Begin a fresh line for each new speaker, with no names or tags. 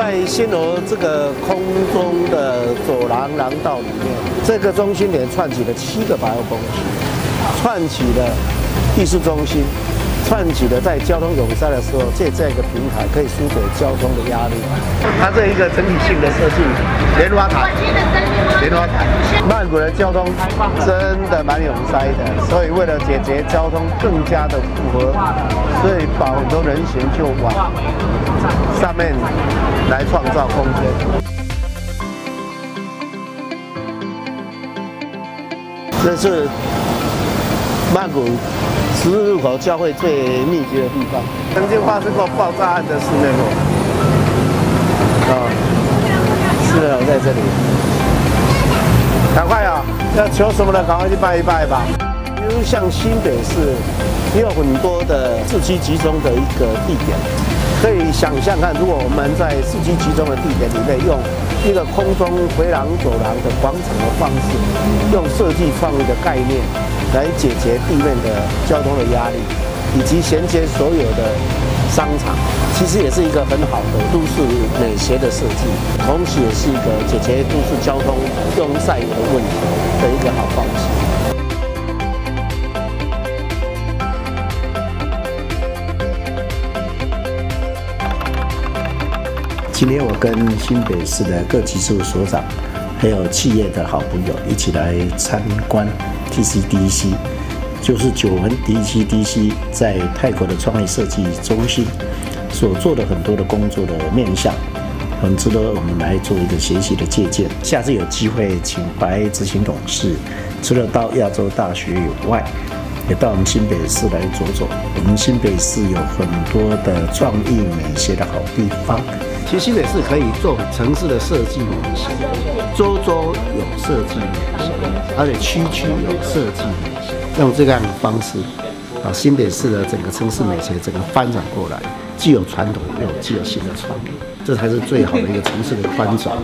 在新罗这个空中的走廊廊道里面，这个中心点串起了七个百货公司，串起了艺术中心。串起的在交通涌塞的时候，借这个平台可以疏解交通的压力。它这一个整体性的设计，莲花塔，莲花塔。曼谷的交通真的蛮涌塞的，所以为了解决交通更加的符合，所以把很多人行就往上面来创造空间。这是曼谷。十字路口交汇最密集的地方，曾经发生过爆炸案的室内路，啊，室内楼在这里，赶快啊！要求什么的，赶快去拜一拜吧。比如像新北市，也有很多的市区集中的一个地点，可以想象看，如果我们在市区集中的地点里面，用一个空中回廊走廊的广场的方式，用设计创意的概念。来解决地面的交通的压力，以及衔接所有的商场，其实也是一个很好的都市美学的设计，同时也是一个解决都市交通拥塞的问题的一个好方式。今天我跟新北市的各级事务所长，还有企业的好朋友一起来参观。TCDC 就是九文 DCDC 在泰国的创意设计中心所做的很多的工作的面向，很值得我们来做一个学习的借鉴。下次有机会，请白执行董事除了到亚洲大学以外，也到我们新北市来走走。我们新北市有很多的创意美学的好地方。其实新北市可以做城市的设计美学，周周有设计美学。而且区区有设计，用这样的方式，把新北市的整个城市美学整个翻转过来，既有传统又有新的创意，这才是最好的一个城市的翻转。